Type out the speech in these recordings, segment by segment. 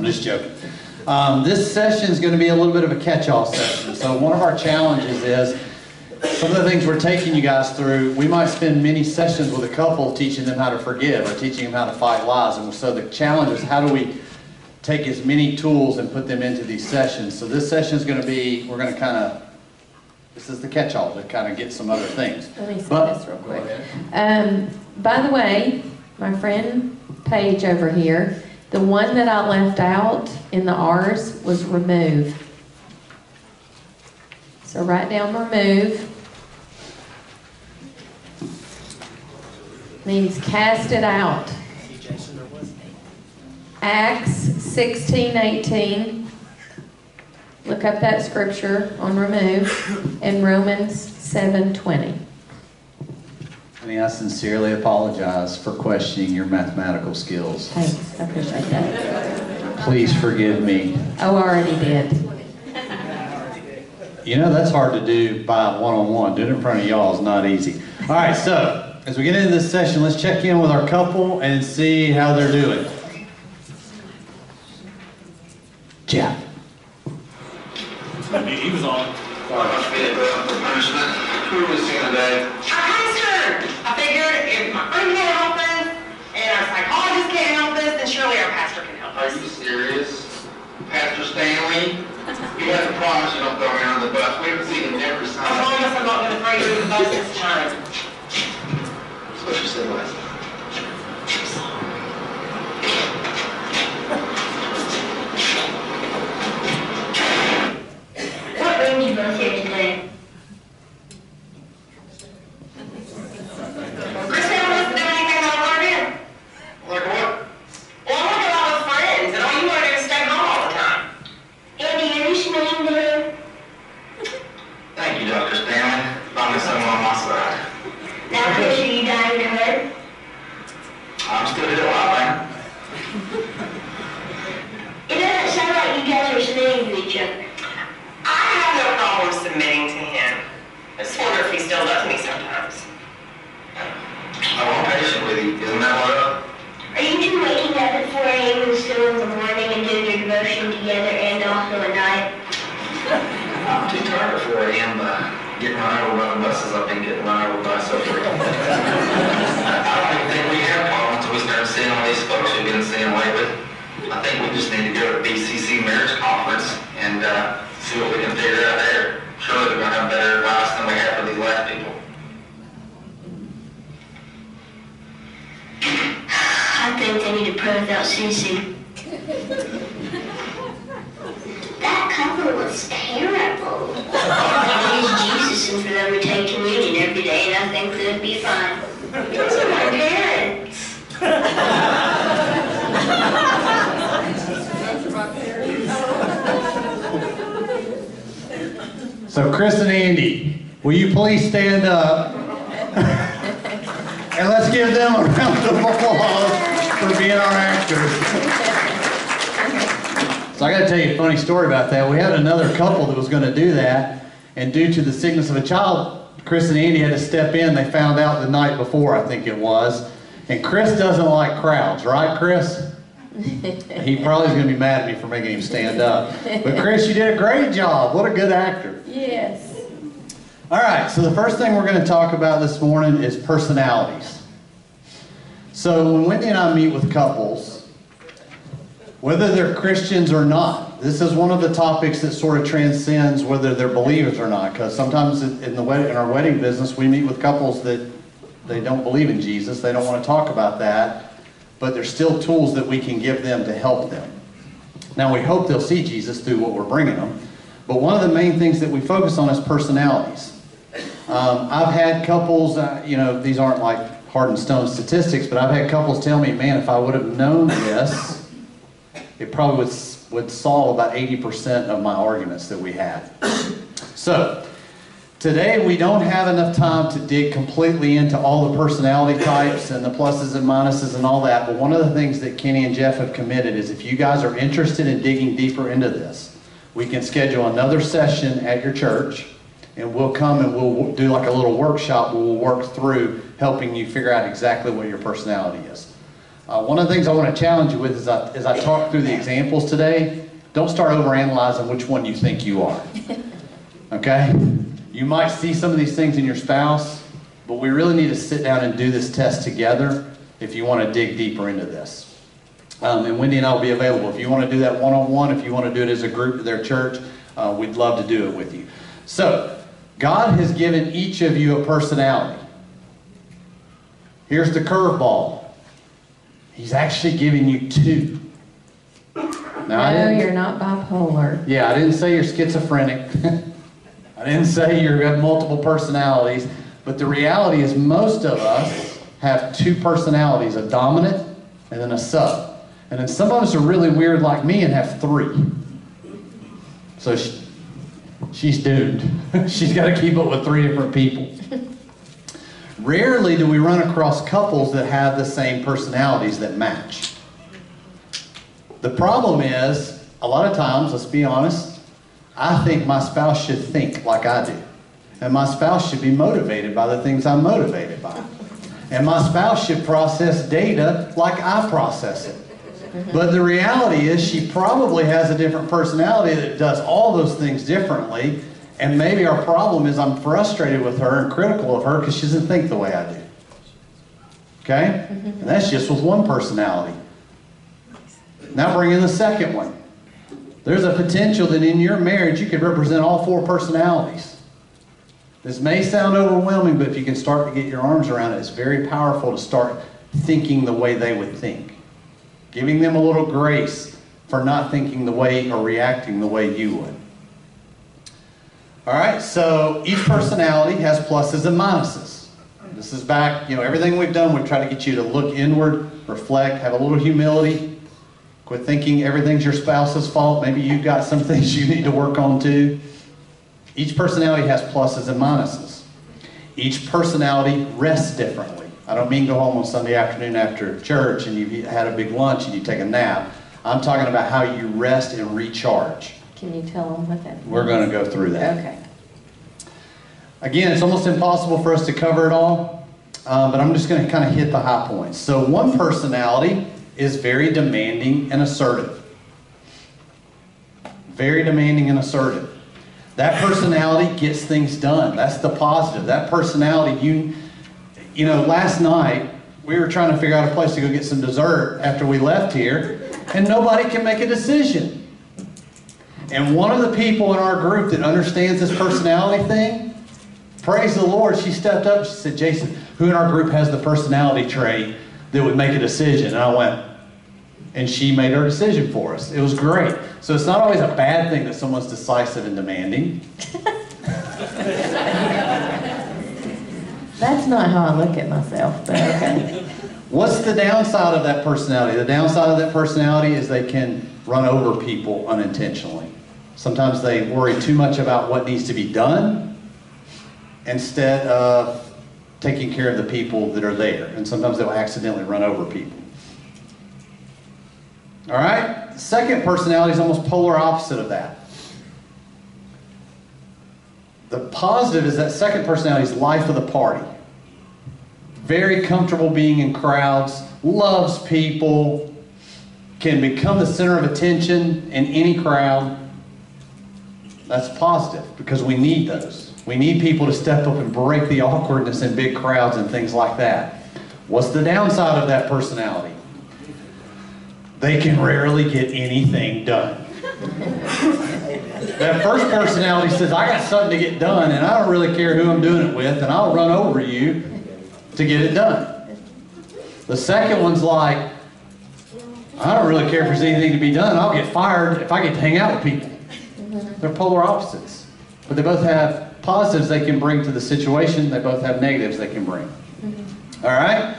I'm just joking. Um, this session is going to be a little bit of a catch-all session. So one of our challenges is some of the things we're taking you guys through. We might spend many sessions with a couple teaching them how to forgive or teaching them how to fight lies. And so the challenge is how do we take as many tools and put them into these sessions. So this session is going to be we're going to kind of this is the catch-all to kind of get some other things. Let me say But- this real quick. Um, by the way, my friend Paige over here, the one that I left out in the R's was remove. So write down remove. Means cast it out. Acts 16, 18. Look up that scripture on remove. And Romans 7, 20. Stephanie, I sincerely apologize for questioning your mathematical skills. Thanks, I appreciate that. Please forgive me. Oh, I already did. You know, that's hard to do by one-on-one. Doing it in front of y'all is not easy. All right, so as we get into this session, let's check in with our couple and see how they're doing. Jeff. He was on. Who was singing today? You have to promise you don't throw me under the bus. We haven't seen him every I Sunday. promise I'm not gonna throw you in the bus this time. That's what you said last time. Need to pray without ceasing. That couple was terrible. Praise Jesus and for them to take communion every day, and I think they'd be fine. Those are my parents. So Chris and Andy, will you please stand up? And let's give them a round of applause for being our actors. So I gotta tell you a funny story about that. We had another couple that was gonna do that, and due to the sickness of a child, Chris and Andy had to step in. They found out the night before, I think it was. And Chris doesn't like crowds, right, Chris? He probably is gonna be mad at me for making him stand up. But Chris, you did a great job. What a good actor. Yes. All right, so the first thing we're going to talk about this morning is personalities. So when Wendy and I meet with couples, whether they're Christians or not, this is one of the topics that sort of transcends whether they're believers or not. Because sometimes in the wed- in our wedding business, we meet with couples that they don't believe in Jesus. They don't want to talk about that, but there's still tools that we can give them to help them. Now we hope they'll see Jesus through what we're bringing them. But one of the main things that we focus on is personalities. Um, I've had couples, uh, you know, these aren't like hard and stone statistics, but I've had couples tell me, man, if I would have known this, it probably would, would solve about 80% of my arguments that we had. So, today we don't have enough time to dig completely into all the personality types and the pluses and minuses and all that, but one of the things that Kenny and Jeff have committed is if you guys are interested in digging deeper into this, we can schedule another session at your church and we'll come and we'll do like a little workshop where we'll work through helping you figure out exactly what your personality is. Uh, one of the things I want to challenge you with is I, as I talk through the examples today, don't start overanalyzing which one you think you are. Okay? You might see some of these things in your spouse, but we really need to sit down and do this test together if you want to dig deeper into this. Um, and Wendy and I will be available. If you want to do that one on one, if you want to do it as a group at their church, uh, we'd love to do it with you. So, God has given each of you a personality. Here's the curveball He's actually giving you two. Now, I No, you're not bipolar. yeah, I didn't say you're schizophrenic. I didn't say you have multiple personalities. But the reality is, most of us have two personalities a dominant and then a sub. And then some of us are really weird like me and have three. So she, she's doomed. she's got to keep up with three different people. Rarely do we run across couples that have the same personalities that match. The problem is, a lot of times, let's be honest, I think my spouse should think like I do. And my spouse should be motivated by the things I'm motivated by. And my spouse should process data like I process it. But the reality is, she probably has a different personality that does all those things differently. And maybe our problem is I'm frustrated with her and critical of her because she doesn't think the way I do. Okay? And that's just with one personality. Now bring in the second one. There's a potential that in your marriage you could represent all four personalities. This may sound overwhelming, but if you can start to get your arms around it, it's very powerful to start thinking the way they would think. Giving them a little grace for not thinking the way or reacting the way you would. All right, so each personality has pluses and minuses. This is back, you know, everything we've done, we've tried to get you to look inward, reflect, have a little humility, Quit thinking everything's your spouse's fault. Maybe you've got some things you need to work on too. Each personality has pluses and minuses. Each personality rests differently. I don't mean go home on Sunday afternoon after church and you've had a big lunch and you take a nap. I'm talking about how you rest and recharge. Can you tell them what that? We're going to go through that. Okay. Again, it's almost impossible for us to cover it all, um, but I'm just going to kind of hit the high points. So, one personality is very demanding and assertive. Very demanding and assertive. That personality gets things done. That's the positive. That personality, you, you know, last night we were trying to figure out a place to go get some dessert after we left here, and nobody can make a decision. And one of the people in our group that understands this personality thing, praise the Lord, she stepped up. She said, Jason, who in our group has the personality trait that would make a decision? And I went, and she made her decision for us. It was great. So it's not always a bad thing that someone's decisive and demanding. That's not how I look at myself, but okay. What's the downside of that personality? The downside of that personality is they can run over people unintentionally. Sometimes they worry too much about what needs to be done instead of taking care of the people that are there. And sometimes they'll accidentally run over people. All right? Second personality is almost polar opposite of that. The positive is that second personality is life of the party. Very comfortable being in crowds, loves people, can become the center of attention in any crowd. That's positive because we need those. We need people to step up and break the awkwardness in big crowds and things like that. What's the downside of that personality? They can rarely get anything done. that first personality says, I got something to get done, and I don't really care who I'm doing it with, and I'll run over you to get it done. The second one's like, I don't really care if there's anything to be done. I'll get fired if I get to hang out with people. They're polar opposites. But they both have positives they can bring to the situation, they both have negatives they can bring. All right?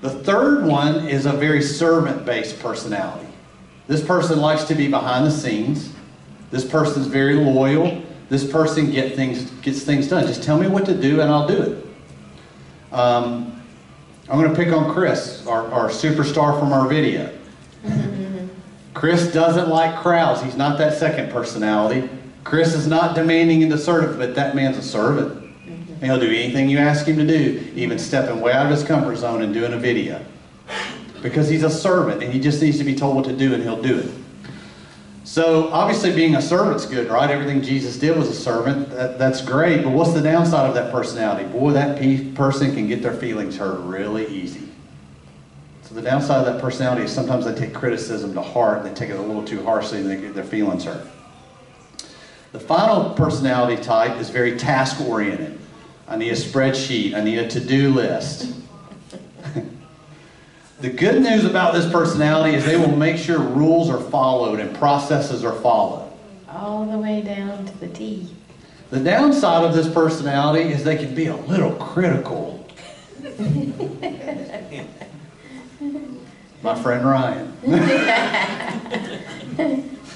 The third one is a very servant based personality. This person likes to be behind the scenes. This person's very loyal. This person get things, gets things done. Just tell me what to do and I'll do it. Um, I'm going to pick on Chris, our, our superstar from our video. Chris doesn't like crowds. He's not that second personality. Chris is not demanding and assertive, but that man's a servant. And he'll do anything you ask him to do, even stepping way out of his comfort zone and doing a video. because he's a servant and he just needs to be told what to do and he'll do it. So obviously being a servant's good, right? Everything Jesus did was a servant. That, that's great. But what's the downside of that personality? Boy, that pe- person can get their feelings hurt really easy. So the downside of that personality is sometimes they take criticism to heart. They take it a little too harshly and they get their feelings hurt. The final personality type is very task oriented. I need a spreadsheet. I need a to-do list. the good news about this personality is they will make sure rules are followed and processes are followed. All the way down to the T. The downside of this personality is they can be a little critical. My friend Ryan.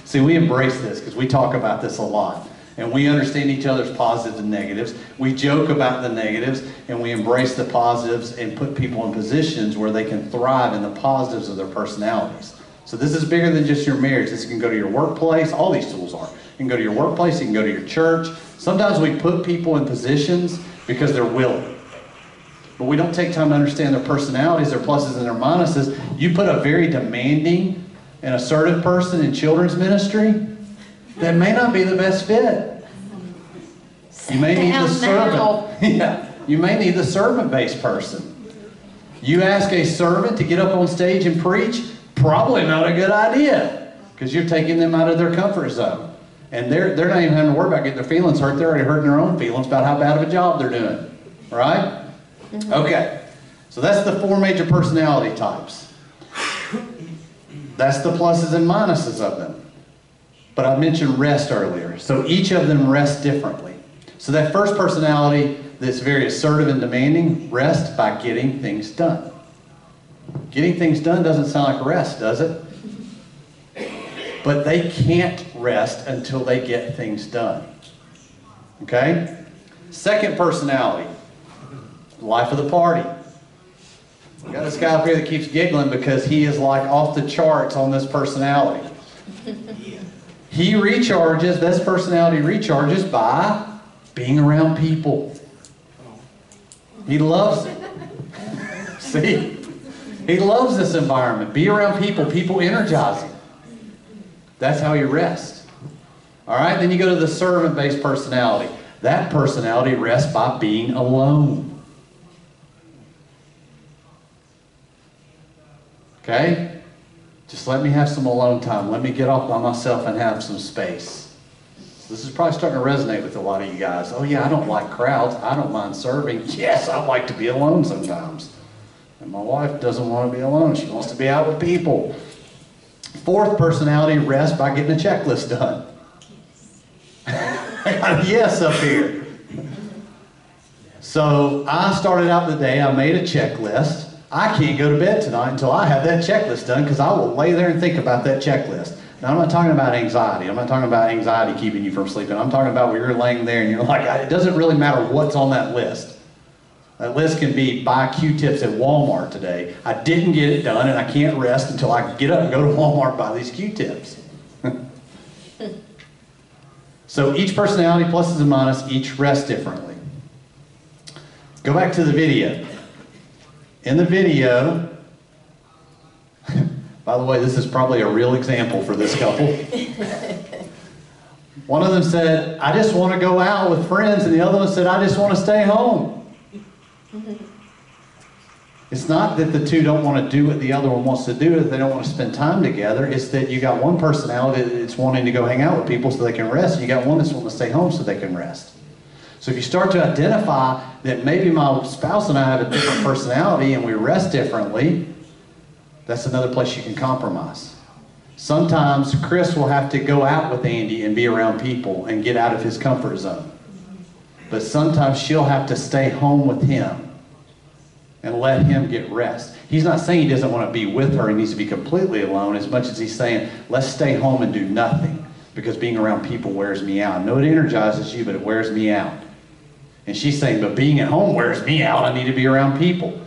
See, we embrace this because we talk about this a lot. And we understand each other's positives and negatives. We joke about the negatives and we embrace the positives and put people in positions where they can thrive in the positives of their personalities. So this is bigger than just your marriage. This can go to your workplace. All these tools are. You can go to your workplace, you can go to your church. Sometimes we put people in positions because they're willing. But we don't take time to understand their personalities, their pluses and their minuses. You put a very demanding and assertive person in children's ministry, that may not be the best fit. You may need the servant. Yeah, you may need the servant-based person. You ask a servant to get up on stage and preach, probably not a good idea because you're taking them out of their comfort zone. And they're, they're not even having to worry about getting their feelings hurt. They're already hurting their own feelings about how bad of a job they're doing. Right? Mm-hmm. Okay. So that's the four major personality types. That's the pluses and minuses of them. But I mentioned rest earlier. So each of them rest differently. So that first personality that's very assertive and demanding, rest by getting things done. Getting things done doesn't sound like rest, does it? But they can't rest until they get things done. Okay? Second personality, life of the party. We got this guy up here that keeps giggling because he is like off the charts on this personality. He recharges, this personality recharges by being around people. He loves it. See? He loves this environment. Be around people. People energize him. That's how he rests. All right, then you go to the servant based personality. That personality rests by being alone. Okay? Just let me have some alone time. Let me get off by myself and have some space. This is probably starting to resonate with a lot of you guys. Oh, yeah, I don't like crowds. I don't mind serving. Yes, I like to be alone sometimes. And my wife doesn't want to be alone. She wants to be out with people. Fourth personality rests by getting a checklist done. I got a yes up here. So I started out the day, I made a checklist. I can't go to bed tonight until I have that checklist done because I will lay there and think about that checklist. Now, I'm not talking about anxiety. I'm not talking about anxiety keeping you from sleeping. I'm talking about where you're laying there and you're like, it doesn't really matter what's on that list. That list can be buy Q-tips at Walmart today. I didn't get it done and I can't rest until I get up and go to Walmart and buy these Q-tips. so each personality, pluses and minuses, each rest differently. Go back to the video. In the video, by the way, this is probably a real example for this couple. One of them said, I just want to go out with friends, and the other one said, I just want to stay home. It's not that the two don't want to do what the other one wants to do, that they don't want to spend time together. It's that you got one personality that's wanting to go hang out with people so they can rest, and you got one that's wanting to stay home so they can rest. So if you start to identify that maybe my spouse and I have a different personality and we rest differently, that's another place you can compromise. Sometimes Chris will have to go out with Andy and be around people and get out of his comfort zone. But sometimes she'll have to stay home with him and let him get rest. He's not saying he doesn't want to be with her, he needs to be completely alone, as much as he's saying, let's stay home and do nothing because being around people wears me out. I know it energizes you, but it wears me out. And she's saying, but being at home wears me out. I need to be around people.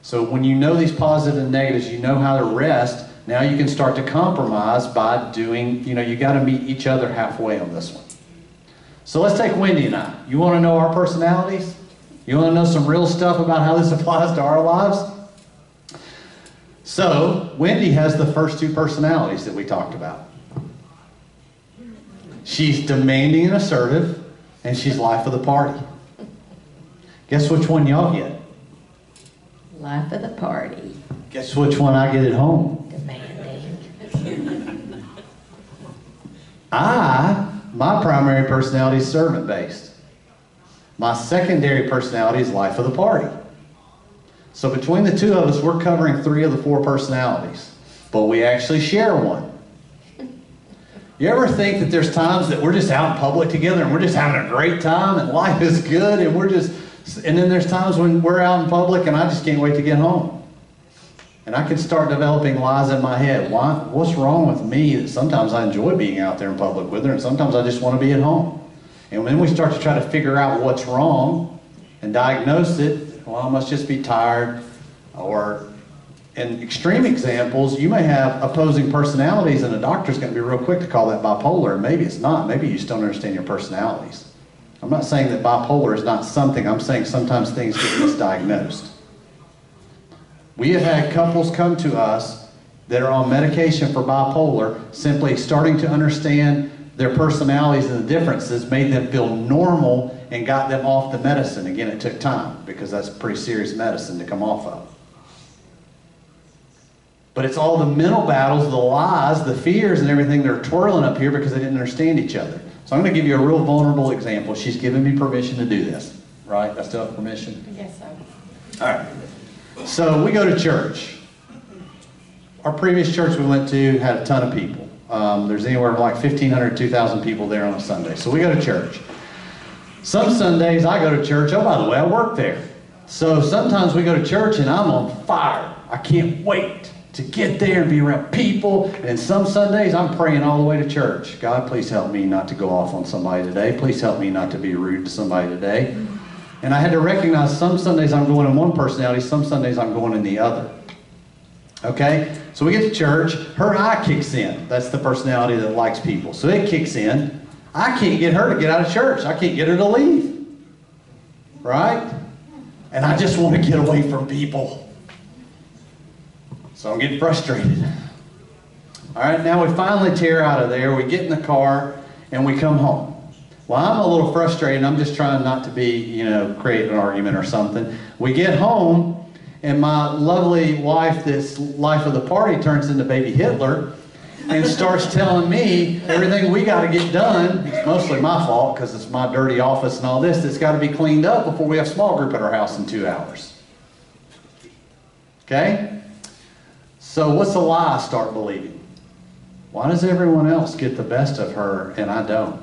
So when you know these positives and negatives, you know how to rest. Now you can start to compromise by doing, you know, you got to meet each other halfway on this one. So let's take Wendy and I. You want to know our personalities? You want to know some real stuff about how this applies to our lives? So, Wendy has the first two personalities that we talked about. She's demanding and assertive, and she's life of the party. Guess which one y'all get? Life of the party. Guess which one I get at home? Demanding. I, my primary personality is servant based. My secondary personality is life of the party. So between the two of us, we're covering three of the four personalities, but we actually share one. You ever think that there's times that we're just out in public together and we're just having a great time and life is good and we're just, and then there's times when we're out in public and I just can't wait to get home. And I can start developing lies in my head. Why, what's wrong with me that sometimes I enjoy being out there in public with her and sometimes I just want to be at home? And then we start to try to figure out what's wrong and diagnose it. Well, I must just be tired. Or in extreme examples, you may have opposing personalities and a doctor's going to be real quick to call that bipolar. Maybe it's not. Maybe you just don't understand your personalities. I'm not saying that bipolar is not something. I'm saying sometimes things get misdiagnosed. We have had couples come to us that are on medication for bipolar, simply starting to understand their personalities and the differences made them feel normal and got them off the medicine. Again, it took time because that's pretty serious medicine to come off of. But it's all the mental battles, the lies, the fears, and everything that are twirling up here because they didn't understand each other. So I'm going to give you a real vulnerable example. She's given me permission to do this, right? I still have permission? I guess so. All right. So we go to church. Our previous church we went to had a ton of people. Um, there's anywhere from like 1,500, 2,000 people there on a Sunday. So we go to church. Some Sundays I go to church. Oh, by the way, I work there. So sometimes we go to church and I'm on fire. I can't wait to get there and be around people. And some Sundays I'm praying all the way to church. God, please help me not to go off on somebody today. Please help me not to be rude to somebody today. And I had to recognize some Sundays I'm going in one personality, some Sundays I'm going in the other. Okay? So we get to church, her I kicks in. That's the personality that likes people. So it kicks in. I can't get her to get out of church. I can't get her to leave. Right? And I just want to get away from people. So I'm getting frustrated. All right, now we finally tear out of there. We get in the car and we come home. Well, I'm a little frustrated. I'm just trying not to be, you know, create an argument or something. We get home and my lovely wife, this life of the party, turns into baby Hitler and starts telling me everything we got to get done. It's mostly my fault because it's my dirty office and all this that's got to be cleaned up before we have a small group at our house in two hours. Okay? So what's the lie I start believing? Why does everyone else get the best of her and I don't?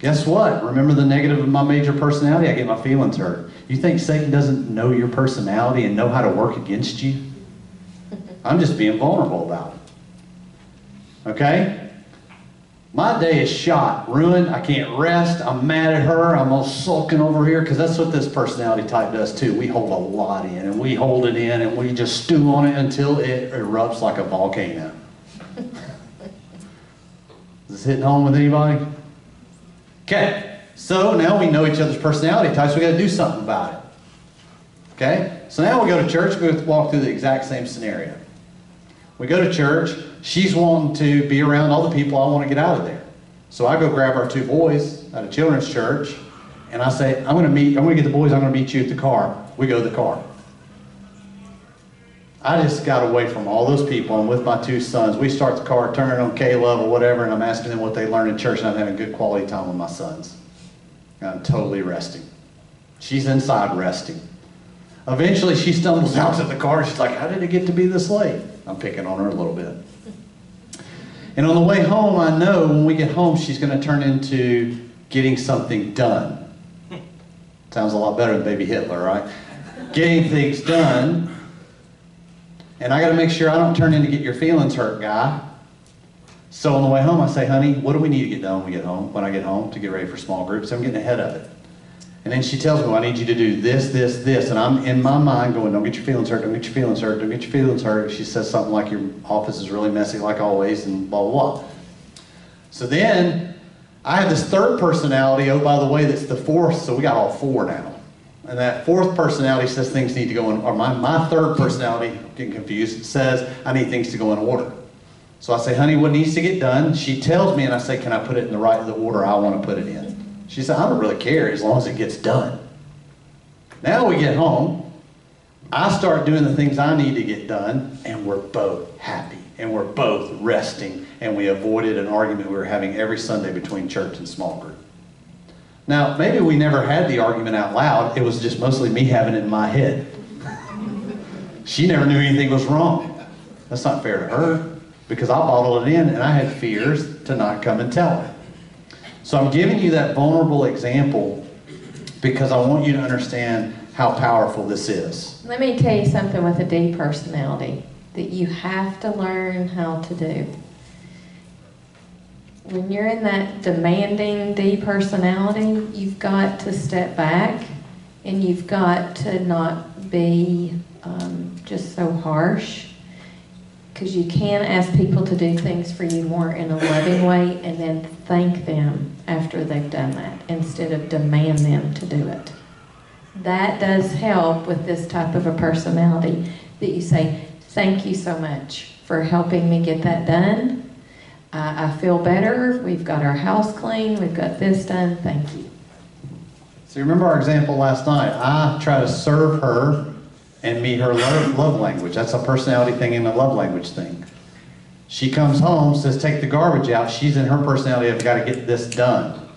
Guess what? Remember the negative of my major personality? I get my feelings hurt. You think Satan doesn't know your personality and know how to work against you? I'm just being vulnerable about it. Okay? My day is shot, ruined. I can't rest. I'm mad at her. I'm all sulking over here because that's what this personality type does too. We hold a lot in and we hold it in and we just stew on it until it erupts like a volcano. Is this hitting home with anybody? Okay, so now we know each other's personality types. We got to do something about it. Okay, so now we go to church. We walk through the exact same scenario. We go to church. She's wanting to be around all the people I want to get out of there. So I go grab our two boys at a children's church, and I say, "I'm going to meet. I'm going to get the boys. I'm going to meet you at the car." We go to the car. I just got away from all those people. I'm with my two sons. We start the car, turn it on K-LOVE, whatever, and I'm asking them what they learned in church, and I'm having good quality time with my sons. And I'm totally resting. She's inside resting. Eventually, she stumbles out to the car. She's like, How did it get to be this late? I'm picking on her a little bit. And on the way home, I know when we get home, she's going to turn into getting something done. Sounds a lot better than baby Hitler, right? Getting things done. And I got to make sure I don't turn into get your feelings hurt guy. So on the way home, I say, honey, what do we need to get done when we get home? When I get home to get ready for small groups, I'm getting ahead of it. And then she tells me, well, I need you to do this, this, this. And I'm in my mind going, don't get your feelings hurt, don't get your feelings hurt, don't get your feelings hurt. She says something like, your office is really messy like always, and blah, blah, blah. So then I have this third personality, oh, by the way, that's the fourth, so we got all four now. And that fourth personality says things need to go in, or my, my third personality, getting confused, says I need things to go in order. So I say, honey, what needs to get done? She tells me, and I say, can I put it in the right, the order I want to put it in? She said, I don't really care as long as it gets done. Now we get home, I start doing the things I need to get done, and we're both happy, and we're both resting, and we avoided an argument we were having every Sunday between church and small group. Now, maybe we never had the argument out loud, it was just mostly me having it in my head. She never knew anything was wrong. That's not fair to her, because I bottled it in, and I had fears to not come and tell her. So I'm giving you that vulnerable example because I want you to understand how powerful this is. Let me tell you something with a D personality that you have to learn how to do. When you're in that demanding D personality, you've got to step back and you've got to not be um, just so harsh because you can ask people to do things for you more in a loving way and then thank them after they've done that instead of demand them to do it. That does help with this type of a personality that you say, Thank you so much for helping me get that done. I, feel better. We've got our house clean. We've got this done. Thank you. So you remember our example last night. I try to serve her and meet her love, language. That's a personality thing and a love language thing. She comes home, says, take the garbage out. She's in her personality, I've got to get this done.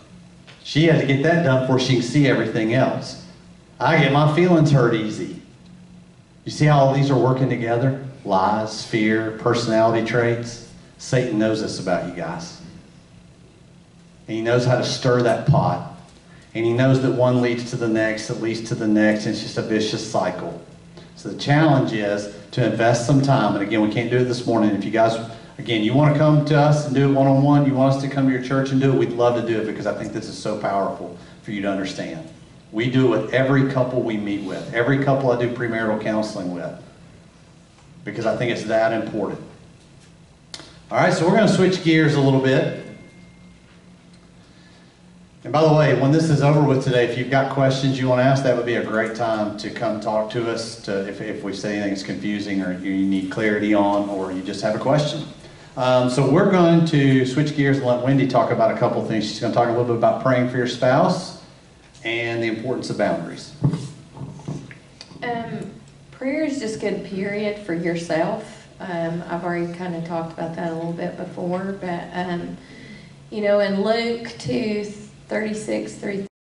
She has to get that done before she can see everything else. I get my feelings hurt easy. You see how all these are working together? Lies, fear, personality traits. Satan knows this about you guys. And he knows how to stir that pot. And he knows that one leads to the next, that leads to the next, and it's just a vicious cycle. So the challenge is to invest some time. And again, we can't do it this morning. If you guys, again, you want to come to us and do it one on one, you want us to come to your church and do it, we'd love to do it because I think this is so powerful for you to understand. We do it with every couple we meet with, every couple I do premarital counseling with, because I think it's that important. All right, so we're going to switch gears a little bit. And by the way, when this is over with today, if you've got questions you want to ask, that would be a great time to come talk to us to, if, if we say anything's confusing or you need clarity on or you just have a question. Um, so we're going to switch gears and let Wendy talk about a couple things. She's going to talk a little bit about praying for your spouse and the importance of boundaries. Um, prayer is just good, period, for yourself. Um, I've already kind of talked about that a little bit before, but, um, you know, in Luke 2 36 through